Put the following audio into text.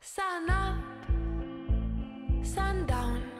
Sun up, sun down.